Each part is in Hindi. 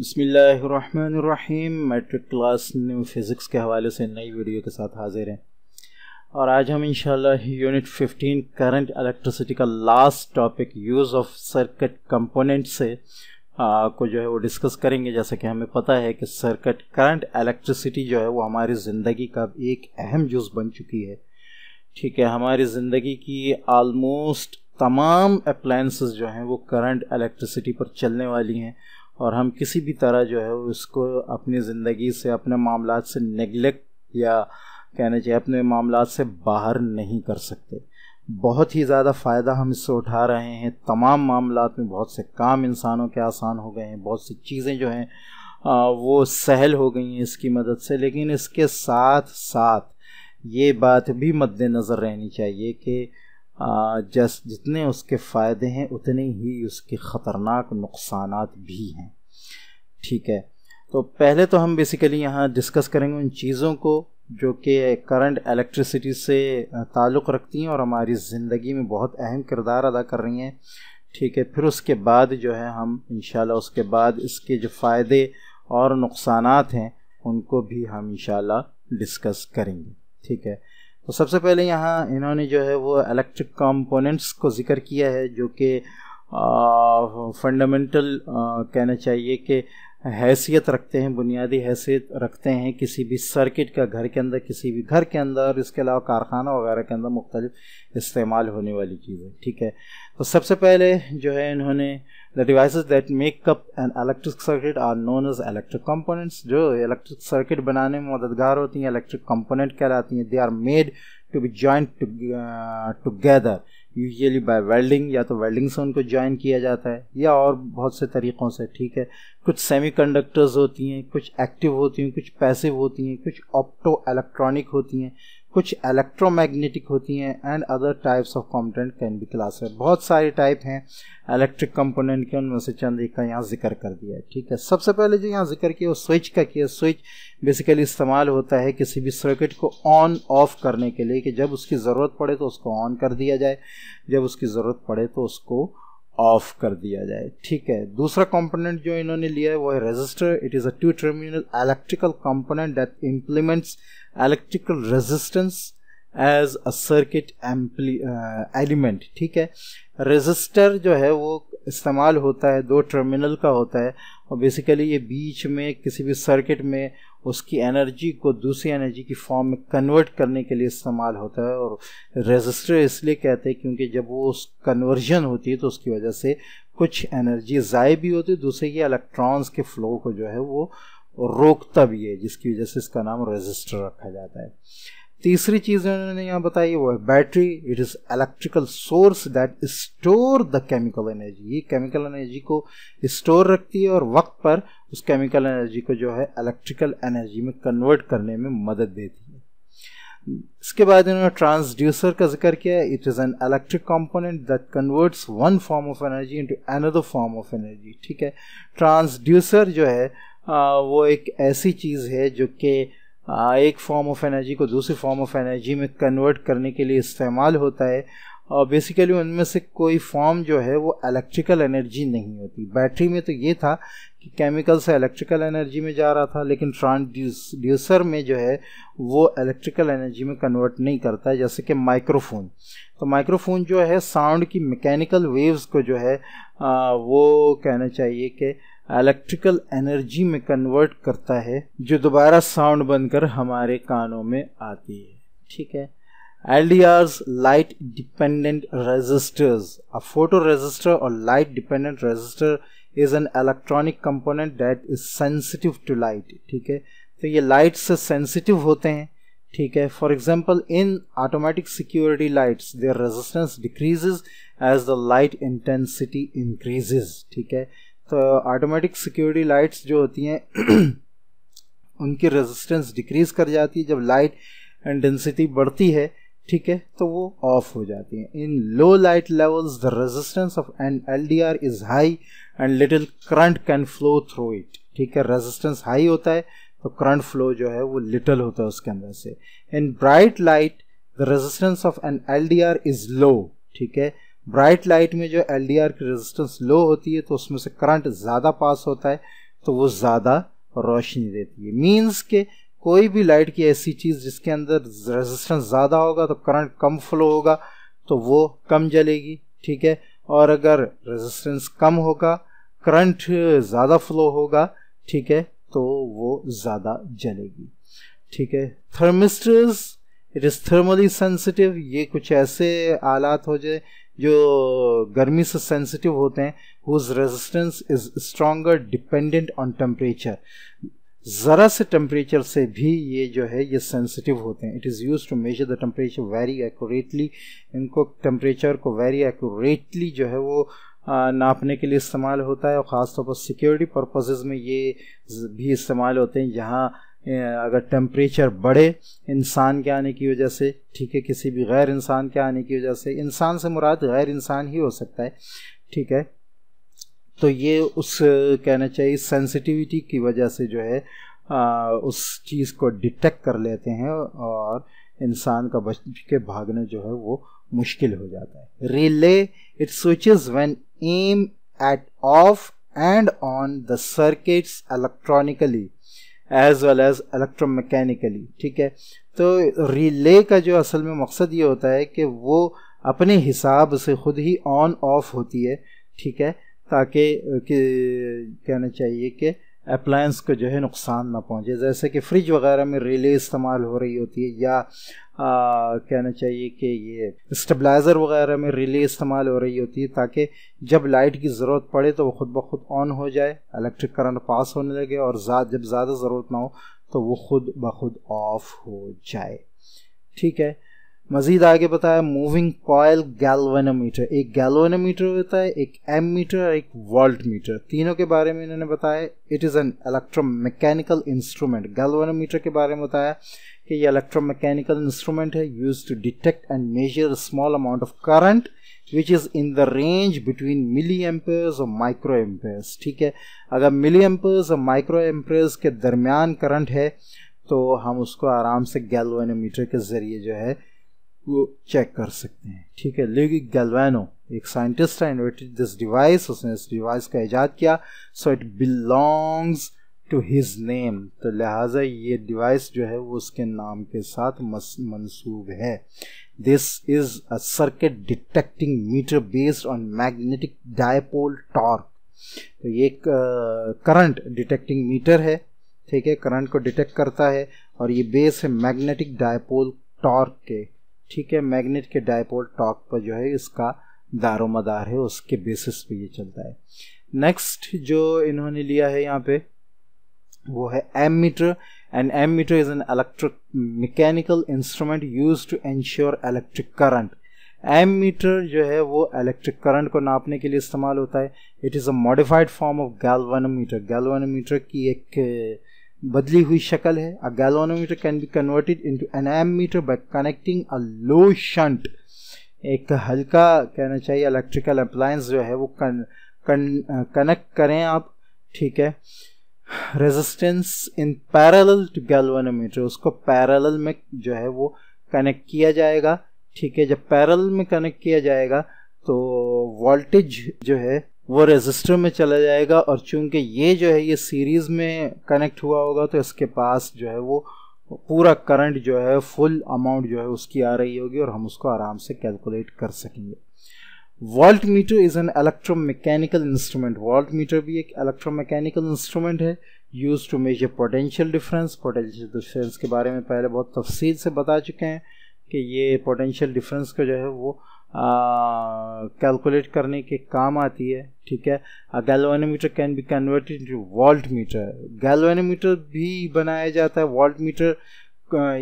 बसमीम मैट्रिक क्लास न्यू फिज़िक्स के हवाले से नई वीडियो के साथ हाजिर हैं। और आज हम इंशाल्लाह यूनिट 15 करंट इलेक्ट्रिसिटी का last topic use of circuit component से आ, को जो है वो डिस्कस करेंगे। जैसे कि हमें पता है कि सर्किट करंट इलेक्ट्रिसिटी जो है वो हमारी ज़िंदगी का एक अहम जुज़ बन चुकी है। ठीक है हमारी ज़िंदगी की आलमोस्ट तमाम अप्लाइंसेस जो हैं वो करंट इलेक्ट्रिसिटी पर चलने वाली हैं। और हम किसी भी तरह जो है उसको अपनी ज़िंदगी से, अपने मामला से नेगलेक्ट या कहना चाहिए अपने मामला से बाहर नहीं कर सकते। बहुत ही ज़्यादा फ़ायदा हम इससे उठा रहे हैं। तमाम मामला में बहुत से काम इंसानों के आसान हो गए हैं। बहुत सी चीज़ें जो हैं वो सहल हो गई हैं इसकी मदद से। लेकिन इसके साथ साथ ये बात भी मद्देनज़र रहनी चाहिए कि जस जितने उसके फ़ायदे हैं, उतने ही उसके ख़तरनाक नुकसान भी हैं। ठीक है? तो पहले तो हम बेसिकली यहाँ डिस्कस करेंगे उन चीज़ों को जो कि करंट इलेक्ट्रिसिटी से ताल्लुक़ रखती हैं और हमारी ज़िंदगी में बहुत अहम किरदार अदा कर रही हैं। ठीक है? फिर उसके बाद जो है हम इन उसके बाद इसके जो फ़ायदे और नुकसान हैं, उनको भी हम इन डिस्कस करेंगे। ठीक है? तो सबसे पहले यहाँ इन्होंने जो है वो इलेक्ट्रिक कंपोनेंट्स को ज़िक्र किया है, जो कि फंडामेंटल कहना चाहिए कि हैसियत रखते हैं, बुनियादी हैसियत रखते हैं किसी भी सर्किट का घर के अंदर, किसी भी घर के अंदर इसके अलावा कारखाना वगैरह के अंदर मुख्तलिफ़ इस्तेमाल होने वाली चीज़ें, ठीक है? तो सबसे पहले जो है इन्होंने the devices that make up an electric circuit are known as electric components जो इलेक्ट्रिक सर्किट बनाने में मददगार होती हैं इलेक्ट्रिक कंपोनेंट कहलाती हैं। They are made to be joint together usually by welding या तो वेल्डिंग से उनको ज्वाइन किया जाता है, या और बहुत से तरीक़ों से, ठीक है? कुछ सेमीकंडक्टर्स होती हैं, कुछ एक्टिव होती हैं, कुछ पैसिव होती हैं, कुछ ऑप्टो इलेक्ट्रॉनिक होती हैं। कुछ इलेक्ट्रोमैग्नेटिक होती हैं and other types of component can be class है बहुत सारे टाइप हैं इलेक्ट्रिक कंपोनेंट के, उनमें से चंद एक का यहाँ ज़िक्र कर दिया है, ठीक है? सबसे पहले जो यहाँ ज़िक्र किया, वो स्विच का किया। स्विच बेसिकली इस्तेमाल होता है किसी भी सर्किट को ऑन ऑफ़ करने के लिए कि जब उसकी ज़रूरत पड़े तो उसको ऑन कर दिया जाए। जब उसकी ज़रूरत पड़े तो उसको ऑफ़ कर दिया जाए, ठीक है? दूसरा कंपोनेंट जो इन्होंने लिया है, वो है resistor it is a two terminal electrical component that implements electrical resistance as a circuit amply element ठीक है? रेजिस्टर जो है वो इस्तेमाल होता है, दो टर्मिनल का होता है, और बेसिकली ये बीच में, किसी भी सर्किट में उसकी एनर्जी को दूसरी एनर्जी की फॉर्म में कन्वर्ट करने के लिए इस्तेमाल होता है, और रेजिस्टर इसलिए कहते हैं क्योंकि जब वो उस कन्वर्जन होती है तो उसकी वजह से कुछ एनर्जी ज़ाय भी होती है, दूसरे ये इलेक्ट्रॉन्स के फ्लो को जो है वो रोकता भी है, जिसकी वजह से इसका नाम रेजिस्टर रखा जाता है। तीसरी चीज़ उन्होंने यहाँ बताई, वो है battery it is electrical source that store the chemical energy ये केमिकल एनर्जी को स्टोर रखती है और वक्त पर उस केमिकल एनर्जी को जो है इलेक्ट्रिकल एनर्जी में कन्वर्ट करने में मदद देती है। इसके बाद इन्होंने ट्रांसड्यूसर का ज़िक्र किया है। It is an electric component that converts one form of energy into another form of energy ठीक है? ट्रांसड्यूसर जो है वो एक ऐसी चीज़ है जो कि एक फॉर्म ऑफ़ एनर्जी को दूसरी फॉर्म ऑफ़ एनर्जी में कन्वर्ट करने के लिए इस्तेमाल होता है। और बेसिकली उनमें से कोई फॉर्म जो है वो इलेक्ट्रिकल एनर्जी नहीं होती। बैटरी में तो ये था कि केमिकल से इलेक्ट्रिकल एनर्जी में जा रहा था लेकिन ट्रांसड्यूसर में जो है वो इलेक्ट्रिकल एनर्जी में कन्वर्ट नहीं करता है जैसे कि माइक्रोफोन तो माइक्रोफोन जो है साउंड की मैकेनिकल वेव्स को जो है आ, वो कहना चाहिए कि इलेक्ट्रिकल एनर्जी में कन्वर्ट करता है जो दोबारा साउंड बनकर हमारे कानों में आती है. ठीक है? LDRs light dependent resistors. A photoresistor or light dependent resistor is an electronic component that is sensitive to light, ठीक है? तो ये लाइट से सेंसिटिव होते हैं, ठीक है? For example in automatic security lights their resistance decreases as the light intensity increases ठीक है? तो ऑटोमेटिक सिक्योरिटी लाइट्स जो होती हैं, उनकी रेजिस्टेंस डिक्रीज कर जाती है जब लाइट इंटेंसिटी बढ़ती है ठीक है? तो वो ऑफ़ हो जाती है। In low light levels the resistance of an L D R is high and little current can flow through it ठीक है? रेजिस्टेंस हाई होता है तो करंट फ्लो जो है वो लिटिल होता है उसके अंदर से। In bright light the resistance of an L D R is low ठीक है? ब्राइट लाइट में जो एल डी आर की रेजिस्टेंस लो होती है तो उसमें से करंट ज़्यादा पास होता है तो वो ज़्यादा रोशनी देती है। मीन्स के कोई भी लाइट की ऐसी चीज़ जिसके अंदर रेजिस्टेंस ज़्यादा होगा तो करंट कम फ्लो होगा तो वो कम जलेगी, ठीक है? और अगर रेजिस्टेंस कम होगा करंट ज़्यादा फ्लो होगा, ठीक है? तो वो ज़्यादा जलेगी, ठीक है? Thermistors it is thermally sensitive ये कुछ ऐसे आलात हो जाए जो गर्मी से सेंसिटिव होते हैं whose resistance is stronger dependent on temperature ज़रा से टेम्परेचर से भी ये जो है, ये सेंसिटिव होते हैं। It is use to measure the temperature very accurately इनको टेम्परेचर को वेरी एक्यूरेटली जो है वो नापने के लिए इस्तेमाल होता है और ख़ासतौर पर सिक्योरिटी पर्पसेस में ये भी इस्तेमाल होते हैं। जहाँ अगर टेम्परेचर बढ़े इंसान के आने की वजह से, ठीक है, किसी भी गैर इंसान के आने की वजह से, इंसान से मुराद गैर इंसान ही हो सकता है। ठीक है? तो ये उस कहना चाहिए सेंसिटिविटी की वजह से जो है आ, उस चीज़ को डिटेक्ट कर लेते हैं और इंसान का बच के भागना जो है वो मुश्किल हो जाता है। Relay it switches when am at off and on the circuits electronically as well as electromechanically ठीक है? तो रिले का जो असल में मकसद ये होता है कि वो अपने हिसाब से खुद ही ऑन ऑफ़ होती है ठीक है? ताकि कहना चाहिए कि अप्लायंस को जो है नुकसान ना पहुँचे। जैसे कि फ्रिज वगैरह में रिले इस्तेमाल हो रही होती है या आ, कहना चाहिए कि ये स्टेबलाइज़र वगैरह में रिले इस्तेमाल हो रही होती है ताकि जब लाइट की ज़रूरत पड़े तो वो खुद ब खुद ऑन हो जाए इलेक्ट्रिक करंट पास होने लगे और जब ज़्यादा ज़रूरत ना हो तो वो खुद ब खुद ऑफ़ हो जाए। ठीक है? मजीद आगे बताया मूविंग कॉयल गैल्वेनोमीटर एक गैल्वेनोमीटर होता है, एक एम मीटर एक वोल्ट मीटर तीनों के बारे में इन्होंने बताया it is an electromechanical instrument galvanometer के बारे में बताया कि ये इलेक्ट्रोमैकेनिकल इंस्ट्रूमेंट है use to detect and measure small amount of current which is in the range between milli amperes और माइक्रो एम्पेयर्स ठीक है? अगर मिली एम्पेयर्स और माइक्रो एम्पेयर्स के दरमियान करंट है तो हम उसको आराम से गैल्वेनोमीटर के ज़रिए जो है वो चेक कर सकते हैं। ठीक है लेगी गैल्वानो, एक साइंटिस्ट है इन्वेटेड दिस डिवाइस उसने इस डिवाइस का ईजाद किया। So it belongs to his name तो लिहाजा ये डिवाइस जो है, वो उसके नाम के साथ मंसूब है। This is a circuit detecting meter based on magnetic dipole torque तो ये एक करंट डिटेक्टिंग मीटर है। ठीक है करंट को डिटेक्ट करता है और ये बेस है मैग्नेटिक डायपोल टॉर्क के। ठीक है, मैग्नेट के डायपोल टॉक पर जो है इसका दारो मदार है, उसके बेसिस पे ये चलता है। नेक्स्ट जो इन्होंने लिया है यहाँ पे, वो है ammeter and ammeter is an electric mechanical instrument use to ensure electric current ammeter जो है, वो इलेक्ट्रिक करंट को नापने के लिए इस्तेमाल होता है। It is a modified form of galvanometer galvanometer की एक बदली हुई शक्ल है। A galvanometer can be converted into meter by connecting a low shunt एक हल्का कहना चाहिए इलेक्ट्रिकल अप्लायंस जो है वो कन, कन, कनेक्ट करें आप ठीक है। Resistance in parallel to galvanometer उसको पैरेलल में जो है वो कनेक्ट किया जाएगा ठीक है। जब पैरेलल में कनेक्ट किया जाएगा तो वोल्टेज जो है वो रेजिस्टर में चला जाएगा और चूँकि ये जो है, ये सीरीज़ में कनेक्ट हुआ होगा तो इसके पास जो है वो पूरा करंट जो है, फुल अमाउंट जो है उसकी आ रही होगी और हम उसको आराम से कैलकुलेट कर सकेंगे। Voltmeter is an electromechanical instrument. Voltmeter भी एक इलेक्ट्रोमैकेनिकल इंस्ट्रूमेंट है use to measure potential difference. Potential difference के बारे में पहले बहुत तफसील से बता चुके हैं कि ये पोटेंशियल डिफरेंस का जो है वो कैलकुलेट करने के काम आती है, ठीक है? Galvanometer can be converted to voltmeter galvanometer भी बनाया जाता है वॉल्ट मीटर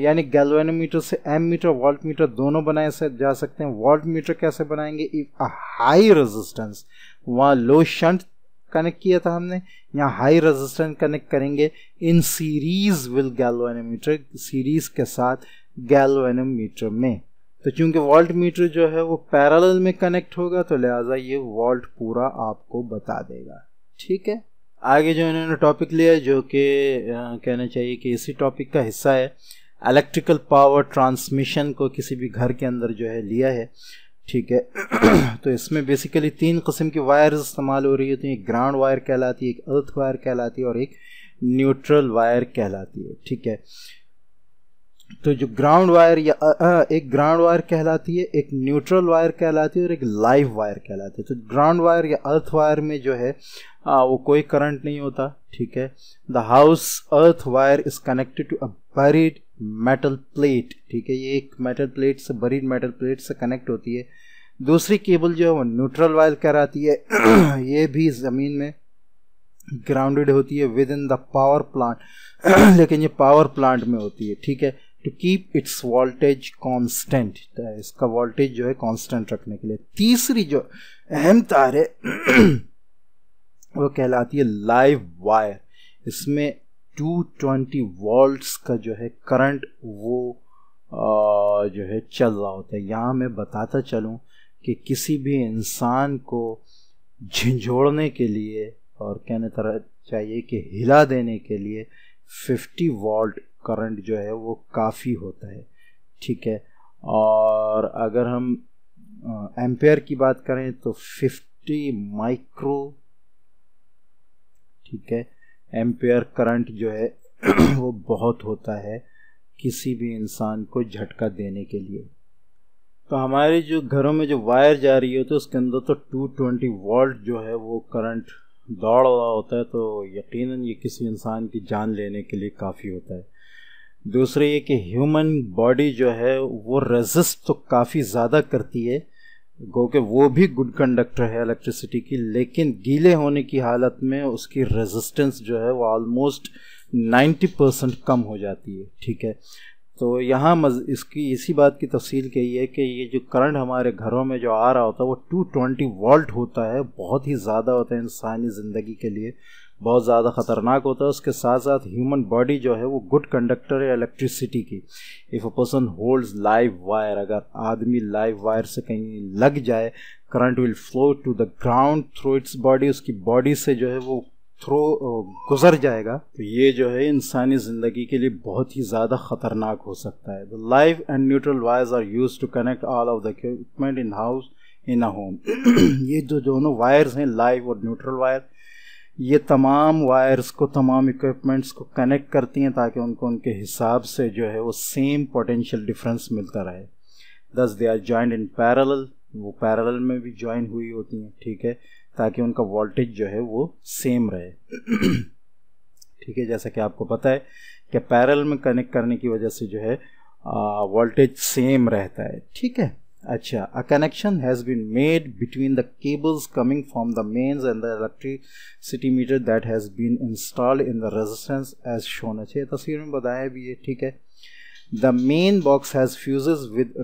यानी गैल्वेनोमीटर से एम मीटर वॉल्ट मीटर दोनों बनाए जा सकते हैं। वॉल्ट मीटर कैसे बनाएँगे? इफ़ अ हाई रेजिस्टेंस वहाँ लो शंट कनेक्ट किया था हमने, यहाँ हाई रेजिस्टेंस कनेक्ट करेंगे। In series will galvanometer series के साथ गैल्वेनोमीटर में। तो चूँकि वॉल्ट मीटर जो है वो पैरेलल में कनेक्ट होगा तो लिहाजा ये वॉल्ट पूरा आपको बता देगा। ठीक है? आगे जो इन्होंने टॉपिक लिया जो कि कहना चाहिए कि इसी टॉपिक का हिस्सा है इलेक्ट्रिकल पावर ट्रांसमिशन को किसी भी घर के अंदर जो है लिया है। ठीक है? तो इसमें बेसिकली तीन किस्म की वायर्स इस्तेमाल हो रही होती हैं। एक ग्राउंड वायर कहलाती है, एक अर्थ वायर कहलाती है, और एक न्यूट्रल वायर कहलाती है। ठीक है? तो जो ग्राउंड वायर या आ, आ, एक ग्राउंड वायर कहलाती है एक न्यूट्रल वायर कहलाती है और एक लाइव वायर कहलाती है। तो ग्राउंड वायर या अर्थ वायर में जो है आ, वो कोई करंट नहीं होता ठीक है? The house earth wire is connected to a buried metal plate ठीक है? ये एक मेटल प्लेट से बरीड मेटल प्लेट से कनेक्ट होती है। दूसरी केबल जो है वो न्यूट्रल वायर कहलाती है। ये भी ज़मीन में ग्राउंडेड होती है within the power plant लेकिन ये पावर प्लांट में होती है ठीक है? To keep its voltage constant इसका वोल्टेज जो है कांस्टेंट रखने के लिए। तीसरी जो अहम तार है वो कहलाती है लाइव वायर इसमें 220 वोल्ट्स का जो है करंट वो आ, जो है चल रहा होता है। यहाँ मैं बताता चलूँ कि किसी भी इंसान को झिझोड़ने के लिए और कहने तरह चाहिए कि हिला देने के लिए 50 वोल्ट करंट जो है वो काफ़ी होता है, ठीक है? और अगर हम एम्पेयर की बात करें तो 50 माइक्रो ठीक है? एम्पेयर करंट जो है, वो बहुत होता है किसी भी इंसान को झटका देने के लिए। तो हमारे जो घरों में जो वायर जा रही होती है, उसके अंदर तो 220 वोल्ट जो है वो करंट दौड़ रहा होता है तो यकीनन ये किसी इंसान की जान लेने के लिए काफ़ी होता है। दूसरे ये कि ह्यूमन बॉडी जो है, वो रेजिस्ट तो काफ़ी ज़्यादा करती है। गो के वो भी गुड कंडक्टर है इलेक्ट्रिसिटी की, लेकिन गीले होने की हालत में उसकी रेजिस्टेंस जो है, वो ऑलमोस्ट 90 परसेंट कम हो जाती है, ठीक है? तो यहाँ मज, इसकी, इसी बात की तफसील कही है कि ये जो करंट हमारे घरों में जो आ रहा होता है, वो 220 वोल्ट होता है, बहुत ही ज़्यादा होता है इंसानी ज़िंदगी के लिए। बहुत ज़्यादा ख़तरनाक होता है। उसके साथ साथ ह्यूमन बॉडी जो है वो गुड कंडक्टर है इलेक्ट्रिसिटी की। If a person holds live wire अगर आदमी लाइव वायर से कहीं लग जाए current will flow to the ground through its body उसकी बॉडी से जो है वो थ्रो गुजर जाएगा तो ये जो है इंसानी ज़िंदगी के लिए बहुत ही ज़्यादा ख़तरनाक हो सकता है। The live and neutral wires are use to connect all of the equipment in house in a home ये जो दोनों वायर्स हैं लाइव और न्यूट्रल वायर ये तमाम वायर्स को, तमाम इक्विपमेंट्स को कनेक्ट करती हैं ताकि उनको, उनके हिसाब से जो है वो सेम पोटेंशियल डिफरेंस मिलता रहे। Thus they are joint in parallel वो पैरेलल में भी ज्वाइन हुई होती हैं, ठीक है? ताकि उनका वोल्टेज जो है वो सेम रहे। ठीक है, जैसा कि आपको पता है कि पैरल में कनेक्ट करने की वजह से जो है वोल्टेज सेम रहता है। ठीक है? अच्छा a connection has been made between the cables coming from the mains and the electricity meter that has been installed in the resistance as shown अच्छा तस्वीर में बताया भी ये ठीक है the main box has fuses with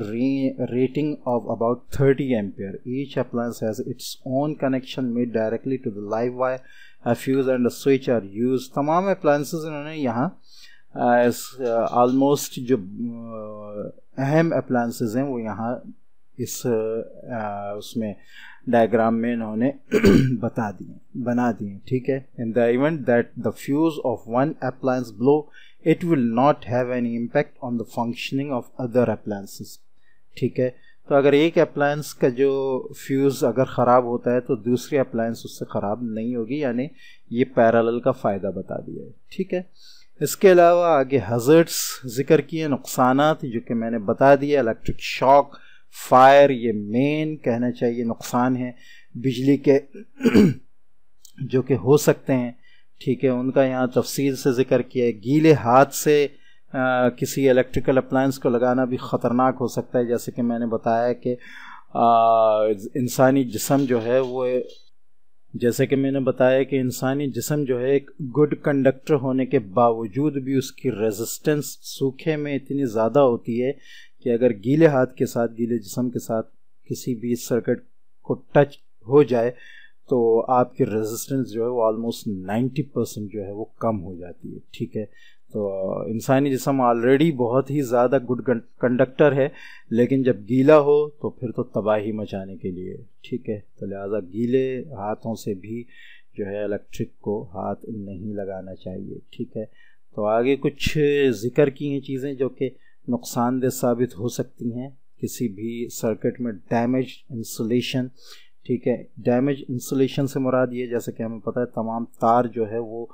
rating of about thirty ampere each appliance has its own connection made directly to the live wire a fuse and switch are use तमाम अप्लायंसेज इन्होंने यहाँ ऑलमोस्ट जो अहम अप्लायंसेज हैं, वो यहाँ इस आ, उसमें डायग्राम में इन्होंने बता दिए बना दिए ठीक है? In the event that the fuse of one appliance blow it will not have any impact on the functioning of other appliances ठीक है? तो अगर एक अप्लायंस का जो फ्यूज़ अगर ख़राब होता है तो दूसरी अप्लायंस उससे ख़राब नहीं होगी यानी ये पैरेलल का फ़ायदा बता दिया है ठीक है? इसके अलावा आगे हजर्ट्स ज़िक्र किए नुकसान जो कि मैंने बता दिया इलेक्ट्रिक शॉक फायर ये मेन कहना चाहिए नुकसान है। बिजली के जो कि हो सकते हैं ठीक है उनका यहाँ तफसील से ज़िक्र किया है। गीले हाथ से आ, किसी इलेक्ट्रिकल अप्लायंस को लगाना भी ख़तरनाक हो सकता है। जैसे कि मैंने बताया कि इंसानी जिसम जो है वो जैसे कि मैंने बताया कि इंसानी जिसम जो है एक गुड कंडक्टर होने के बावजूद भी उसकी रेजिस्टेंस सूखे में इतनी ज़्यादा होती है कि अगर गीले हाथ के साथ, गीले जिसम के साथ किसी भी सर्किट को टच हो जाए तो आपकी रेजिस्टेंस जो है वो ऑलमोस्ट 90 परसेंट जो है वो कम हो जाती है, ठीक है? तो इंसानी जिसम ऑलरेडी बहुत ही ज़्यादा गुड कंडक्टर है, लेकिन जब गीला हो तो फिर तो तबाही मचाने के लिए, ठीक है? तो लिहाजा गीले हाथों से भी जो है इलेक्ट्रिक को हाथ नहीं लगाना चाहिए, ठीक है? तो आगे कुछ ज़िक्र की हैं चीज़ें जो कि नुकसानदेह साबित हो सकती हैं किसी भी सर्किट में डैमेज इंसुलेशन ठीक है? डैमेज इंसुलेशन से मुराद ये, जैसे कि हमें पता है, तमाम तार जो है वो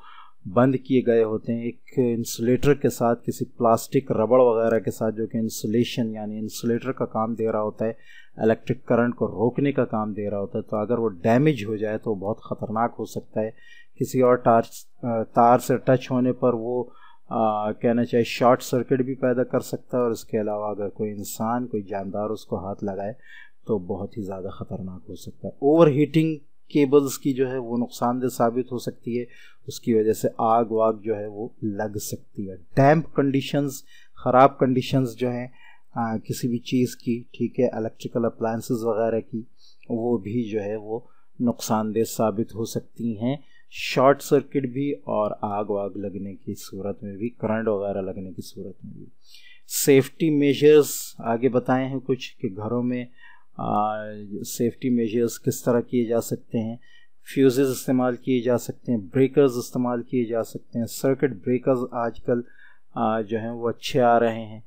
बंद किए गए होते हैं। एक इंसुलेटर के साथ किसी प्लास्टिक रबड़ वगैरह के साथ जो कि इंसुलेशन यानी इंसुलेटर का काम दे रहा होता है इलेक्ट्रिक करंट को रोकने का काम दे रहा होता है तो अगर वो डैमेज हो जाए तो बहुत ख़तरनाक हो सकता है। किसी और तार तार से टच होने पर वो कहना चाहिए शॉर्ट सर्किट भी पैदा कर सकता है और इसके अलावा अगर कोई इंसान, कोई जानदार उसको हाथ लगाए तो बहुत ही ज़्यादा ख़तरनाक हो सकता है। ओवर हीटिंग केबल्स की जो है वो नुकसानदेह साबित हो सकती है। उसकी वजह से आग वाग जो है वो लग सकती है। डैम्प कंडीशंस ख़राब कंडीशंस जो हैं किसी भी चीज़ की, ठीक है इलेक्ट्रिकल अप्लाइंसेस वगैरह की, वो भी जो है वो नुकसानदेह साबित हो सकती हैं। शॉर्ट सर्किट भी और आग वाग लगने की सूरत में भी, करंट वगैरह लगने की सूरत में भी। सेफ्टी मेजर्स आगे बताए हैं कुछ कि घरों में सेफ्टी मेजर्स किस तरह किए जा सकते हैं। फ्यूज़ इस्तेमाल किए जा सकते हैं ब्रेकर्स इस्तेमाल किए जा सकते हैं। सर्किट ब्रेकर्स आजकल जो हैं वो अच्छे आ रहे हैं,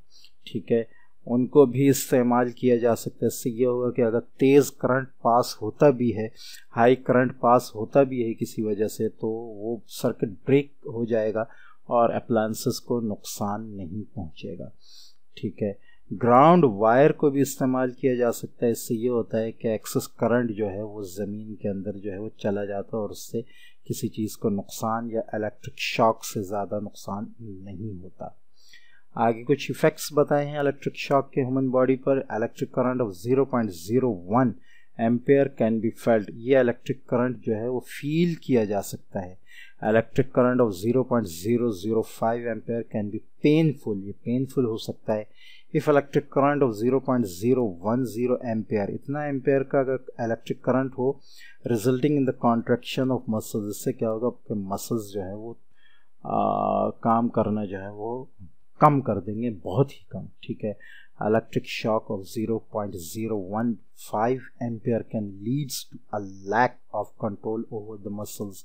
ठीक है। उनको भी इस्तेमाल किया जा सकता है। इससे यह होगा कि अगर तेज़ करंट पास होता भी है, हाई करंट पास होता भी है किसी वजह से तो वो सर्किट ब्रेक हो जाएगा और अप्लायंसेस को नुकसान नहीं पहुंचेगा। ठीक है? ग्राउंड वायर को भी इस्तेमाल किया जा सकता है। इससे ये होता है कि एक्सेस करंट जो है, वो ज़मीन के अंदर जो है, वो चला जाता है और उससे किसी चीज़ को नुकसान या इलेक्ट्रिक शॉक से ज़्यादा नुकसान नहीं होता। आगे कुछ इफ़ेक्ट्स बताए। हैं इलेक्ट्रिक शॉक के ह्यूमन बॉडी पर electric current of 0.01 ampere can be felt ये इलेक्ट्रिक करंट जो है वो फील किया जा सकता है। Electric current of 0.005 ampere can be painful ये पेनफुल हो सकता है। If electric current of 0.010 ampere इतना एम्पेयर का अगर इलेक्ट्रिक करंट हो resulting in the contraction of muscles इससे क्या होगा? आपके मसल्स जो है वो आ, काम करना जो है वो कम कर देंगे, बहुत ही कम, ठीक है? Electric shock of 0.015 ampere can leads to a lack of control over the muscles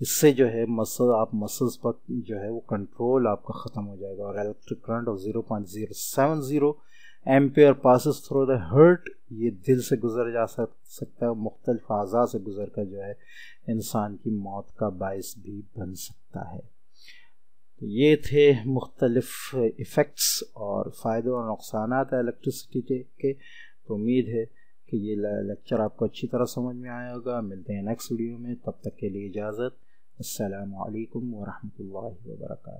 इससे जो है मसल आप मसल्स पर जो है, वो कंट्रोल आपका ख़त्म हो जाएगा। और electric current of 0.070 ampere passes through the heart ये दिल से गुजर जा सक, सकता है, मुख्तलिफ़ अज़ा से गुजर कर जो है, इंसान की मौत का बायस भी बन सकता है। तो ये थे मुख्तलफ़ इफ़ेक्ट्स और फ़ायदे और नुकसान इलेक्ट्रिसिटी के तो उम्मीद है कि ये लेक्चर आपको अच्छी तरह समझ में आया होगा। मिलते हैं नेक्स्ट वीडियो में। तब तक के लिए इजाज़त। असलकम वरहमल वर्का